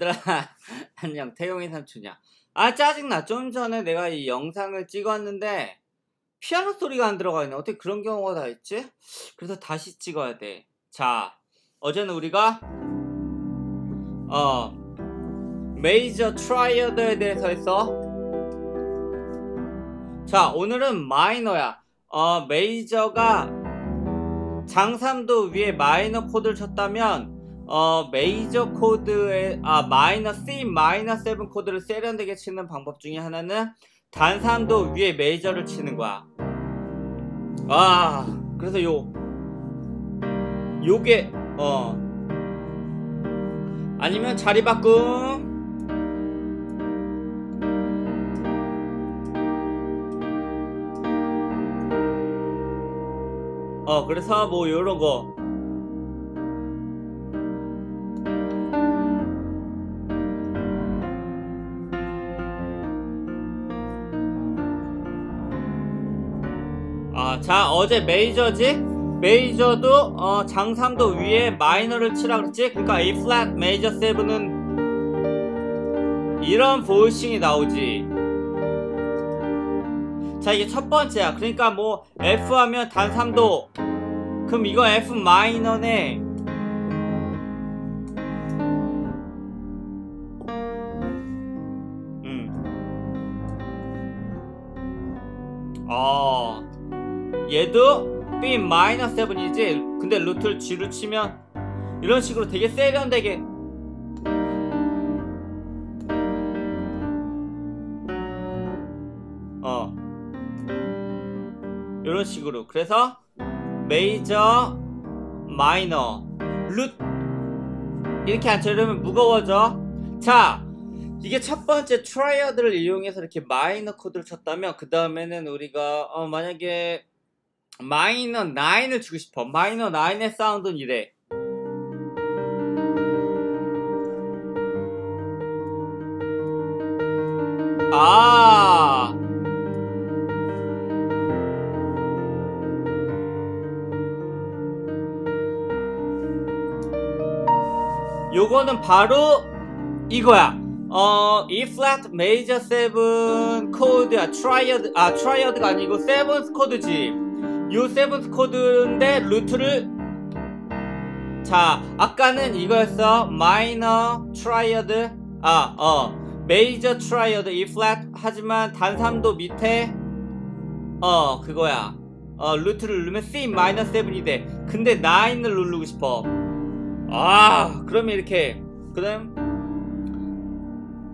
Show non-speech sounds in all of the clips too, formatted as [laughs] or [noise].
얘들아 [laughs] 안녕. 태용이 삼촌이야. 아 짜증나. 좀 전에 내가 이 영상을 찍었는데 피아노 소리가 안 들어가 있네. 어떻게 그런 경우가 다 있지? 그래서 다시 찍어야 돼자 어제는 우리가 어 major triad에 대해서 했어. 자 오늘은 minor야. 어 major가 장삼도 위에 마이너 코드를 쳤다면 어 메이저 코드에 아 마이너 C 마이너 7 코드를 세련되게 치는 방법 중에 하나는 단삼도 위에 메이저를 치는 거야. 아 그래서 요 요게 어. 아니면 자리 바꿈. 어 그래서 뭐 요런 거 자, 어제 메이저지? 메이저도 어, 장삼도 위에 마이너를 치라 그랬지? 그러니까 A 플랫 메이저 7은 이런 보이싱이 나오지. 자, 이게 첫 번째야. 그러니까 뭐 F 하면 단삼도 그럼 이거 F 마이너네. 음. 어. 얘도 B 마이너 7이지. 근데 루트를 G로 치면 이런 식으로 되게 세련되게. 어. 이런 식으로. 그래서 major minor 루 이렇게 안 쳐려면 무거워져. 자 이게 첫 번째 triad를 이용해서 이렇게 마이너 코드를 쳤다면 그 다음에는 우리가 어 만약에 마이너 9을 주고 싶어. 마이너 9의 사운드는 이래. 아. 요거는 바로 이거야. 어, E flat major 7 코드야. triad 아 triad가 아니고 7 코드지. 요 seventh 코드인데 root를 자 아까는 이거였어. Minor triad. 아 어. Major triad E flat. 하지만 단삼도 밑에 어 그거야. 어 root를 누르면 C minor 7이 돼. 근데 9을 누르고 싶어. 아 그러면 이렇게. 그 다음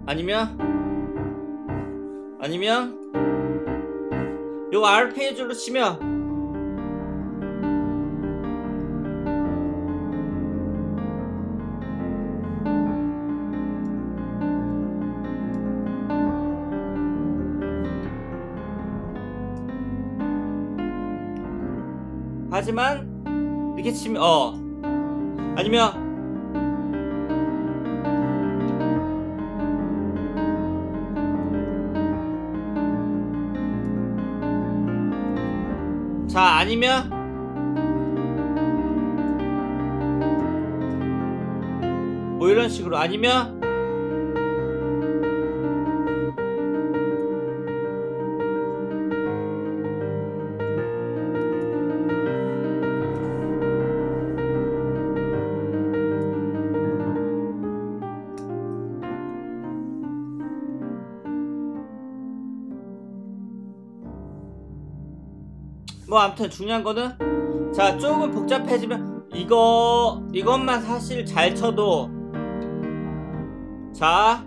아니면 아니면 요거 아르페지오로 치면 하지만 이렇게 치면 어. 아니면 자 아니면 뭐 이런 식으로 아니면 뭐 아무튼 중요한 거는 자 조금 복잡해지면 이거 이것만 사실 잘 쳐도 자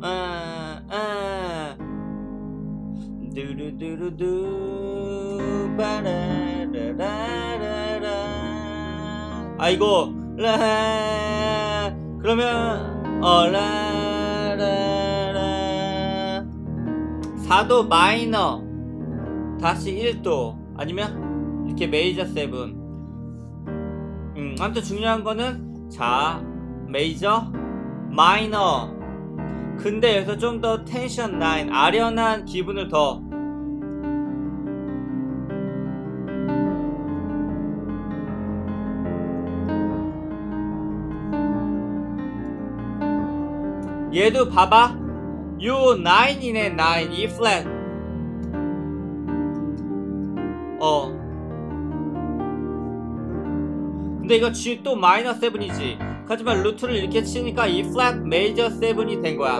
아, 아. 두루두루두 바라라라라라. 아 이거. 라 그러면 어 라라라. 4도 마이너 다시 1도 아니면 이렇게 메이저 7 음, 아무튼 중요한 거는 자 메이저 마이너. 근데 여기서 좀 더 텐션 9 아련한 기분을 더. 얘도 봐봐. 요 9이네 9 E flat 근데 이거 G 또 마이너 7이지. 하지만 root를 이렇게 치니까 E flat major 7이 된 거야.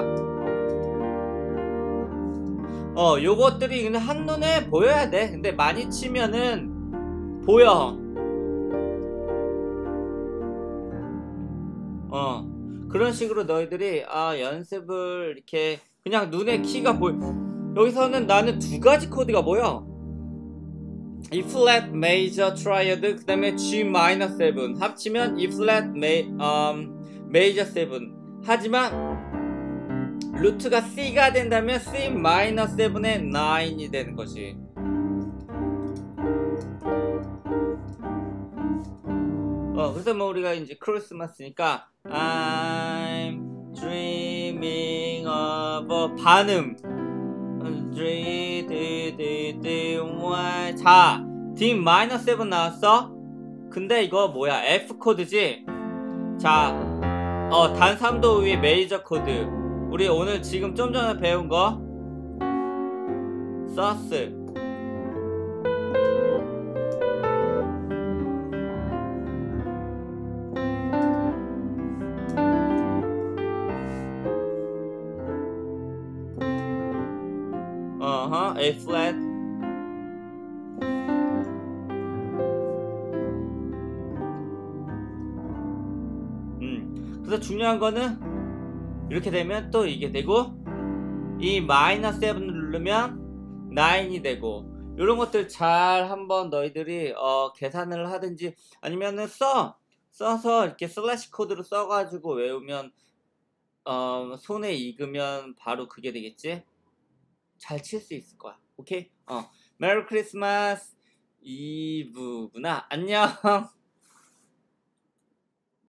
어 요것들이 근데 한눈에 보여야 돼. 근데 많이 치면은 보여. 어 그런 식으로 너희들이 아 연습을 이렇게 그냥 눈에 키가 보여. 여기서는 나는 두 가지 코드가 보여 E flat major triad 그 다음에 G minor 7 합치면 E flat ma, um, major 7 하지만 루트가 C가 된다면 C minor 7의 9이 되는 거지 어 그래서 뭐 우리가 이제 크리스마스니까 I'm dreaming of a 반음 one. 자, D minor 7 나왔어? 근데 이거 뭐야? F 코드지? 자, 어, 단 3도 위에 메이저 코드. 우리 오늘 지금 좀 전에 배운 거. Sus. 어허, A flat. 중요한 거는 이렇게 되면 또 이게 되고 이 마이너 7을 누르면 9이 되고 이런 것들 잘 한번 너희들이 어, 계산을 하든지 아니면은 써 써서 이렇게 slash 코드로 써가지고 외우면 어, 손에 익으면 바로 그게 되겠지. 잘 칠 수 있을 거야. 오케이? 어. 메리 크리스마스 이브구나. 안녕. [laughs]